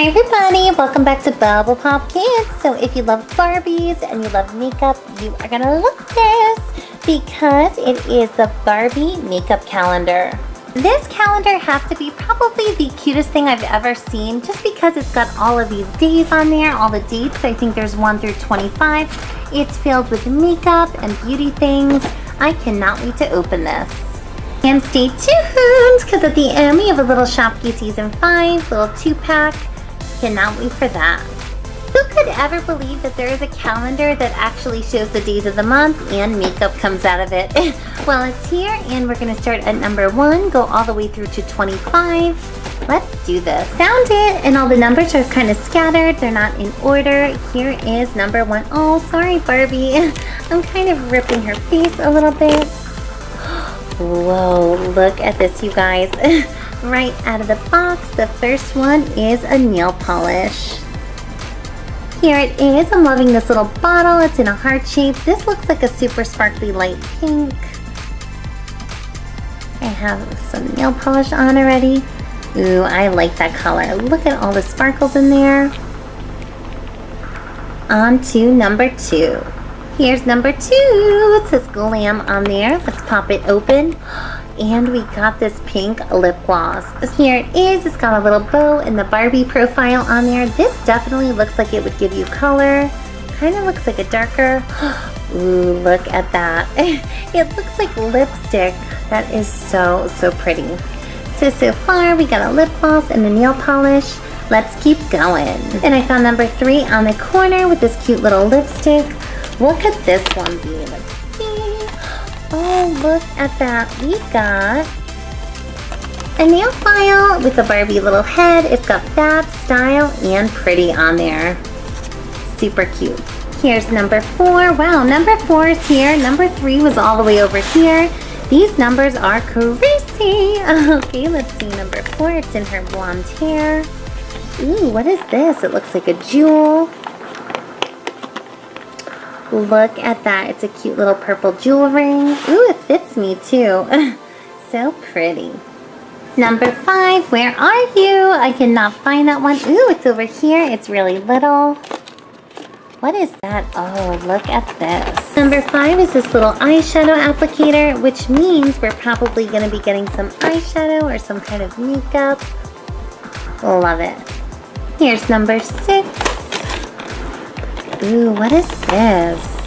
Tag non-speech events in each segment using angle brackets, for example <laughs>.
Hi everybody, welcome back to Bubble Pop Kids. So if you love Barbies and you love makeup, you are gonna love this because it is the Barbie makeup calendar. This calendar has to be probably the cutest thing I've ever seen just because it's got all of these days on there, all the dates. I think there's 1 through 25. It's filled with makeup and beauty things. I cannot wait to open this. And stay tuned because at the end we have a little Shopkins Season 5 little 2-pack Cannot wait for that. Who could ever believe that there is a calendar that actually shows the days of the month and makeup comes out of it? <laughs> well, it's here and we're going to start at number 1, go all the way through to 25. Let's do this. Found it and all the numbers are kind of scattered. They're not in order. Here is number 1. Oh, sorry Barbie. <laughs> I'm kind of ripping her face a little bit. <gasps> Whoa, look at this you guys. <laughs> right out of the box. The first one is a nail polish. Here it is. I'm loving this little bottle. It's in a heart shape. This looks like a super sparkly light pink. I have some nail polish on already. Ooh, I like that color. Look at all the sparkles in there. On to number two. Here's number two. It says glam on there. Let's pop it open and we got this pink lip gloss. Here it is, it's got a little bow and the Barbie profile on there. This definitely looks like it would give you color. Kind of looks like a darker. <gasps> Ooh, look at that. <laughs> it looks like lipstick. That is so, so pretty. So, so far we got a lip gloss and a nail polish. Let's keep going. And I found number three on the corner with this cute little lipstick. What could this one be? Oh, look at that. We got a nail file with a Barbie little head. It's got fab, style, and pretty on there. Super cute. Here's number four. Wow, number four is here. Number three was all the way over here. These numbers are crazy. <laughs> Okay, let's see number four. It's in her blonde hair. Ooh, what is this? It looks like a jewel. Look at that. It's a cute little purple jewel ring. Ooh, it fits me too. <laughs> so pretty. Number five, where are you? I cannot find that one. Ooh, it's over here. It's really little. What is that? Oh, look at this. Number five is this little eyeshadow applicator, which means we're probably going to be getting some eyeshadow or some kind of makeup. Love it. Here's number six. Ooh, what is this?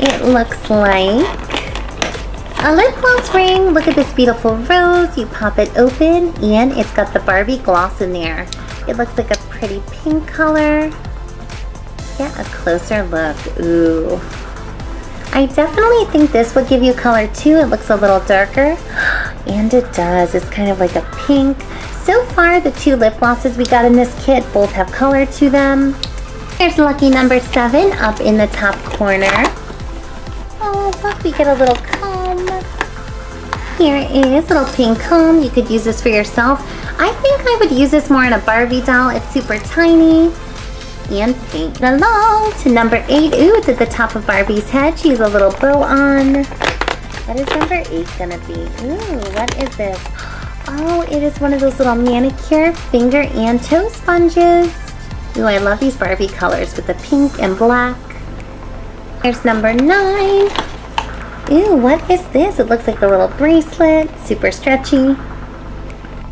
It looks like a lip gloss ring. Look at this beautiful rose. You pop it open and it's got the Barbie gloss in there. It looks like a pretty pink color. Get a closer look. Ooh. I definitely think this would give you color too. It looks a little darker. <gasps> And it does. It's kind of like a pink. So far, the two lip glosses we got in this kit both have color to them. There's lucky number seven up in the top corner. Oh, look, we get a little comb. Here is it is, little pink comb. You could use this for yourself. I think I would use this more in a Barbie doll. It's super tiny and pink. Along to number eight. Ooh, it's at the top of Barbie's head. She has a little bow on. What is number eight gonna be? Ooh, what is this? Oh, it is one of those little manicure finger and toe sponges. Ooh, I love these Barbie colors with the pink and black. Here's number nine. Ooh, what is this? It looks like a little bracelet, super stretchy.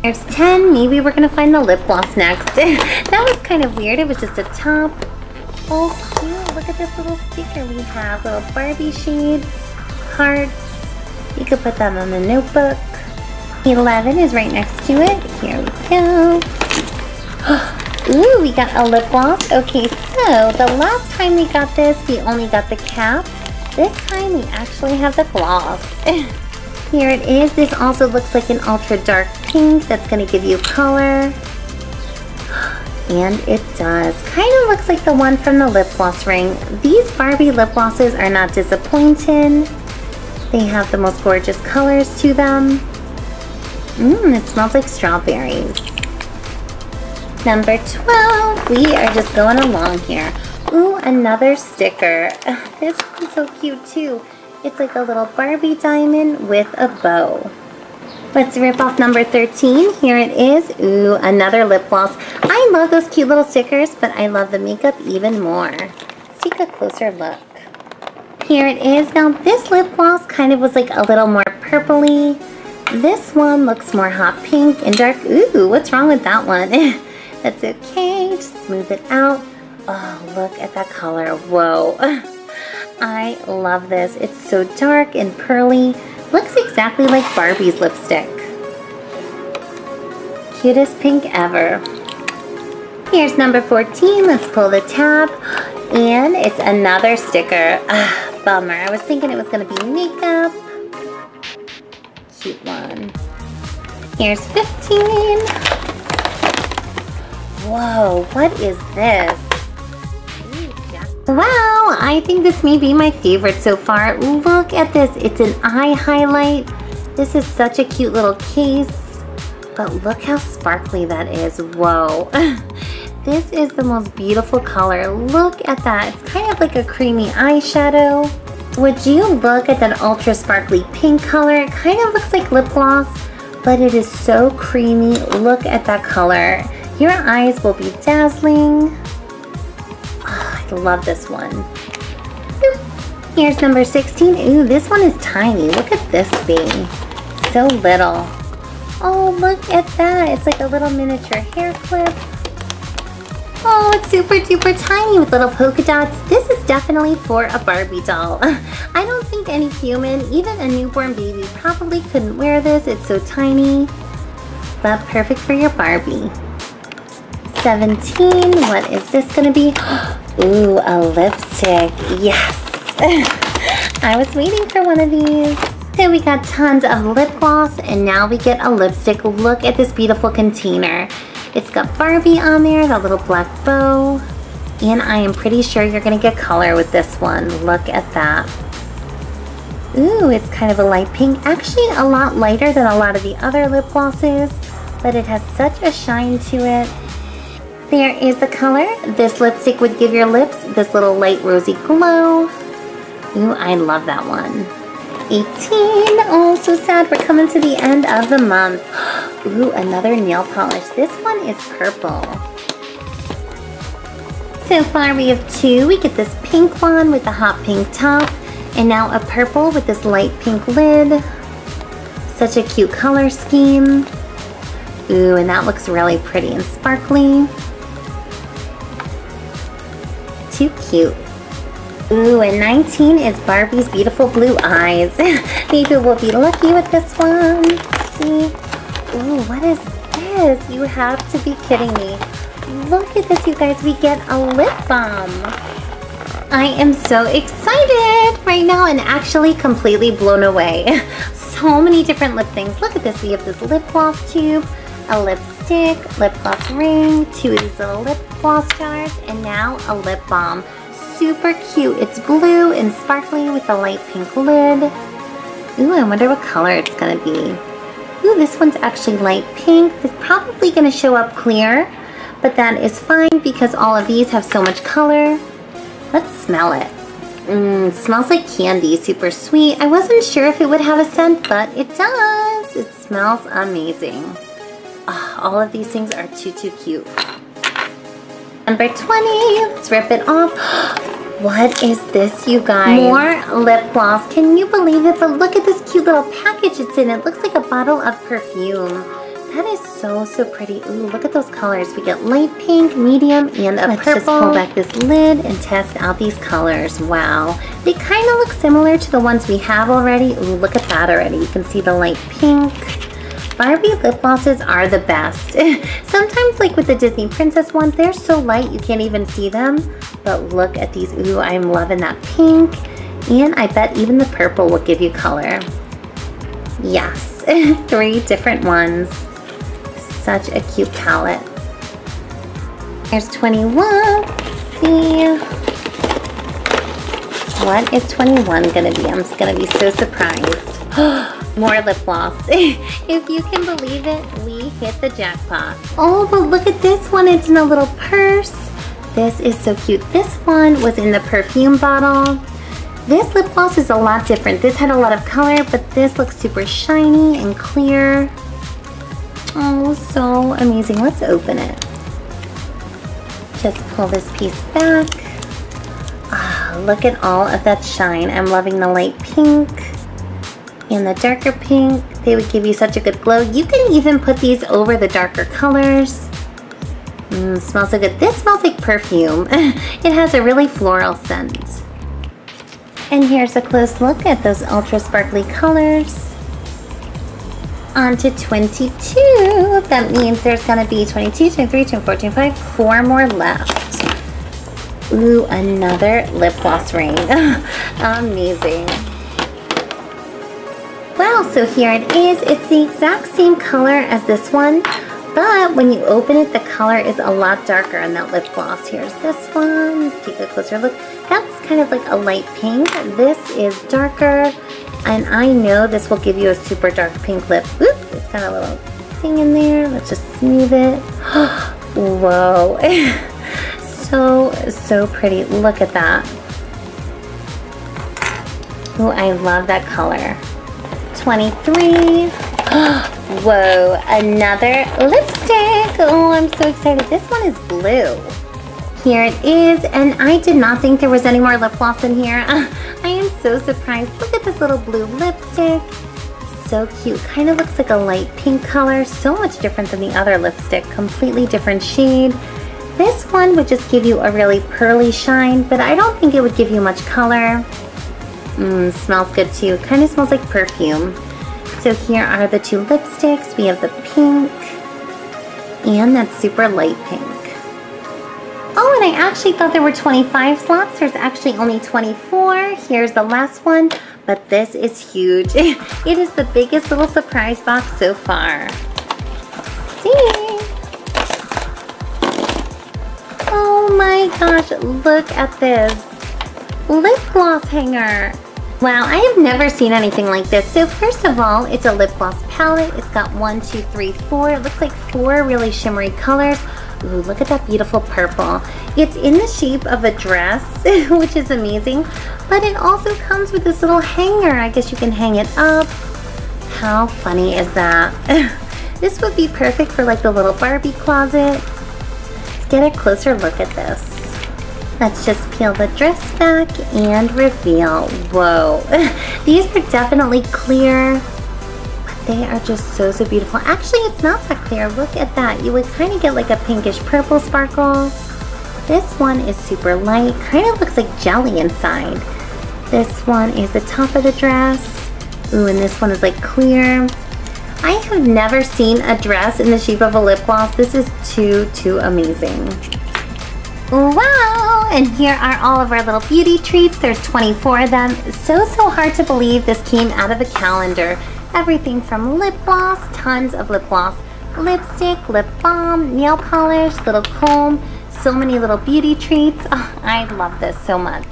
There's 10. Maybe we're gonna find the lip gloss next. <laughs> that was kind of weird. It was just a top. Oh, cute. Look at this little sticker we have. Little Barbie shades, hearts. You could put them on the notebook. 11 is right next to it. Here we go. Ooh, we got a lip gloss. Okay, so the last time we got this, we only got the cap. This time we actually have the gloss. <laughs> Here it is. This also looks like an ultra dark pink that's going to give you color. And it does. Kind of looks like the one from the lip gloss ring. These Barbie lip glosses are not disappointing. They have the most gorgeous colors to them. Mmm, it smells like strawberries. Number 12, we are just going along here. Ooh, another sticker. <laughs> This one's so cute too. It's like a little Barbie diamond with a bow. Let's rip off number 13. Here it is. Ooh, another lip gloss. I love those cute little stickers, but I love the makeup even more. Let's take a closer look. Here it is. Now this lip gloss kind of was like a little more purpley. This one looks more hot pink and dark. Ooh, what's wrong with that one? <laughs> That's okay. Just smooth it out. Oh, look at that color. Whoa. <laughs> I love this. It's so dark and pearly. Looks exactly like Barbie's lipstick. Cutest pink ever. Here's number 14. Let's pull the tab. And it's another sticker. Ah, bummer. I was thinking it was to be makeup cute one. Here's 15. Whoa, what is this? Wow, I think this may be my favorite so far. Look at this, it's an eye highlight. This is such a cute little case, but look how sparkly that is, whoa. <laughs> this is the most beautiful color. Look at that, it's kind of like a creamy eyeshadow. Would you look at that ultra sparkly pink color? It kind of looks like lip gloss, but it is so creamy. Look at that color. Your eyes will be dazzling. Oh, I love this one. Here's number 16. Ooh, this one is tiny. Look at this baby. So little. Oh, look at that. It's like a little miniature hair clip. Oh, it's super duper tiny with little polka dots. This is definitely for a Barbie doll. <laughs> I don't think any human, even a newborn baby, probably couldn't wear this. It's so tiny, but perfect for your Barbie. 17, what is this gonna be? <gasps> Ooh, a lipstick, yes. <laughs> I was waiting for one of these. So we got tons of lip gloss and now we get a lipstick. Look at this beautiful container. It's got Barbie on there, that little black bow. And I am pretty sure you're gonna get color with this one. Look at that. Ooh, it's kind of a light pink. Actually, a lot lighter than a lot of the other lip glosses, but it has such a shine to it. There is the color. This lipstick would give your lips this little light rosy glow. Ooh, I love that one. 18. Oh, so sad. We're coming to the end of the month. <gasps> Ooh, another nail polish. This one is purple. So far we have two. We get this pink one with the hot pink top. And now a purple with this light pink lid. Such a cute color scheme. Ooh, and that looks really pretty and sparkly. Too cute. Ooh, and 19 is Barbie's beautiful blue eyes. <laughs> Maybe we'll be lucky with this one. Let's see. Ooh, what is this? You have to be kidding me. Look at this, you guys. We get a lip balm. I am so excited right now and actually completely blown away. <laughs> so many different lip things. Look at this. We have this lip gloss tube, a lipstick, lip gloss ring, two of these little lip gloss jars, and now a lip balm super cute. It's blue and sparkly with a light pink lid. Ooh, I wonder what color it's gonna be. Ooh, this one's actually light pink. It's probably gonna show up clear, but that is fine because all of these have so much color. Let's smell it. Mmm, smells like candy, super sweet. I wasn't sure if it would have a scent, but it does. It smells amazing. Oh, all of these things are too, too cute. Number 20, let's rip it off. <gasps> What is this, you guys? More lip gloss. Can you believe it? But look at this cute little package it's in. It looks like a bottle of perfume. That is so, so pretty. Ooh, look at those colors. We get light pink, medium, and a Let's purple. just pull back this lid and test out these colors. Wow. They kind of look similar to the ones we have already. Ooh, look at that already. You can see the light pink. Barbie lip glosses are the best. <laughs> Sometimes like with the Disney Princess ones, they're so light you can't even see them. But look at these. Ooh, I'm loving that pink. And I bet even the purple will give you color. Yes, <laughs> three different ones. Such a cute palette. Here's 21. Let's see. What is 21 gonna be? I'm just gonna be so surprised. <gasps> Oh, More lip gloss. <laughs> if you can believe it, we hit the jackpot. Oh, but look at this one. It's in a little purse. This is so cute. This one was in the perfume bottle. This lip gloss is a lot different. This had a lot of color, but this looks super shiny and clear. Oh, so amazing. Let's open it. Just pull this piece back. Ah, look at all of that shine. I'm loving the light pink and the darker pink. They would give you such a good glow. You can even put these over the darker colors. Mmm, smells so good. This smells like perfume. <laughs> it has a really floral scent. And here's a close look at those ultra sparkly colors. On to 22. That means there's gonna be 22, 23, 24, 25, four more left. Ooh, another lip gloss ring. <laughs> Amazing. Wow, so here it is. It's the exact same color as this one, but when you open it, the color is a lot darker on that lip gloss. Here's this one. Take a closer look. That's kind of like a light pink. This is darker, and I know this will give you a super dark pink lip. Oop, it's got a little thing in there. Let's just smooth it. <gasps> Whoa. <laughs> so, so pretty. Look at that. Oh, I love that color. 23. <gasps> Whoa, another lipstick. Oh, I'm so excited. This one is blue. Here it is, and I did not think there was any more lip gloss in here. <laughs> I am so surprised. Look at this little blue lipstick. So cute. Kind of looks like a light pink color. So much different than the other lipstick. Completely different shade. This one would just give you a really pearly shine, but I don't think it would give you much color. Mmm, smells good too. Kind of smells like perfume. So here are the two lipsticks. We have the pink and that super light pink. Oh, and I actually thought there were 25 slots. There's actually only 24. Here's the last one, but this is huge. <laughs> it is the biggest little surprise box so far. see. Oh my gosh, look at this lip gloss hanger. Wow, I have never seen anything like this. So first of all, it's a lip gloss palette. It's got one, two, three, four. It looks like four really shimmery colors. Ooh, look at that beautiful purple. It's in the shape of a dress, <laughs> which is amazing. But it also comes with this little hanger. I guess you can hang it up. How funny is that? <laughs> this would be perfect for like the little Barbie closet. Let's get a closer look at this. Let's just peel the dress back and reveal. Whoa, <laughs> these are definitely clear, they are just so, so beautiful. Actually, it's not that clear. Look at that. You would kind of get like a pinkish purple sparkle. This one is super light, kind of looks like jelly inside. This one is the top of the dress. Ooh, and this one is like clear. I have never seen a dress in the shape of a lip gloss. This is too, too amazing. Wow! And here are all of our little beauty treats. There's 24 of them. So, so hard to believe this came out of a calendar. Everything from lip gloss, tons of lip gloss, lipstick, lip balm, nail polish, little comb, so many little beauty treats. <laughs> Oh, I love this so much.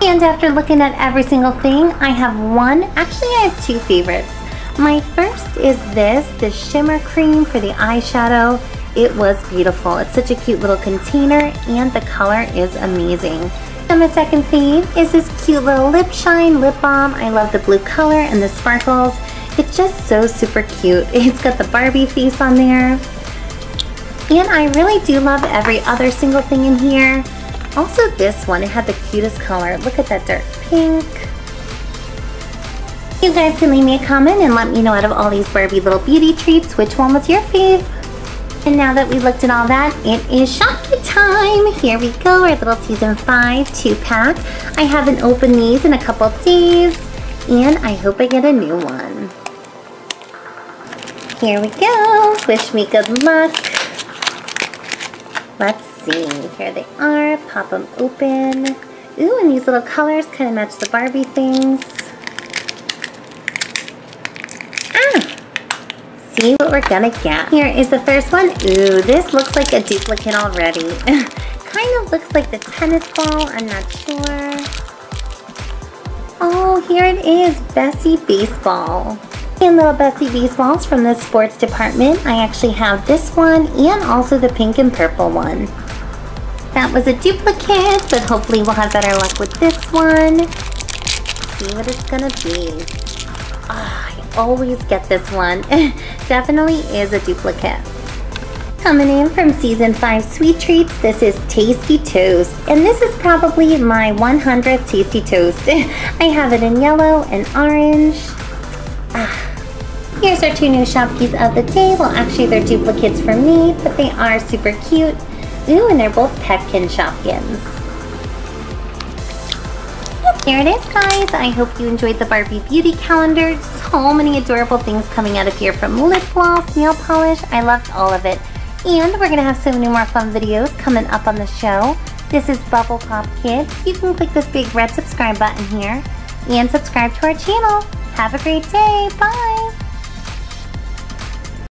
And after looking at every single thing, I have one, actually I have two favorites. My first is this, the shimmer cream for the eyeshadow. It was beautiful. It's such a cute little container and the color is amazing. And my second fave is this cute little lip shine lip balm. I love the blue color and the sparkles. It's just so super cute. <laughs> It's got the Barbie face on there. And I really do love every other single thing in here. Also this one, it had the cutest color. Look at that dark pink. You guys can leave me a comment and let me know out of all these Barbie little beauty treats, which one was your fave? And now that we looked at all that, it is Shopkins time. Here we go, our little season five two pack. I haven't opened these in a couple days and I hope I get a new one. Here we go. Wish me good luck. Let's see. Here they are. Pop them open. Ooh, and these little colors kind of match the Barbie things. See what we're gonna get. Here is the first one. Ooh, this looks like a duplicate already. <laughs> kind of looks like the tennis ball, I'm not sure. Oh, here it is, Bessie Baseball. And little Bessie Baseballs from the sports department. I actually have this one and also the pink and purple one. That was a duplicate, but hopefully we'll have better luck with this one. See what it's gonna be. I always get this one. <laughs> Definitely is a duplicate. Coming in from season 5 Sweet Treats, this is Tasty Toast. And this is probably my 100th Tasty Toast. <laughs> I have it in yellow and orange. Ah. Here's our two new Shopkins of the day. Well, actually they're duplicates for me, but they are super cute. Ooh, and they're both Petkin Shopkins. There it is, guys. I hope you enjoyed the Barbie Beauty Calendar. So many adorable things coming out of here from lip gloss, nail polish. I loved all of it. And we're going to have so many more fun videos coming up on the show. This is Bubble Pop Kids. You can click this big red subscribe button here and subscribe to our channel. Have a great day. Bye.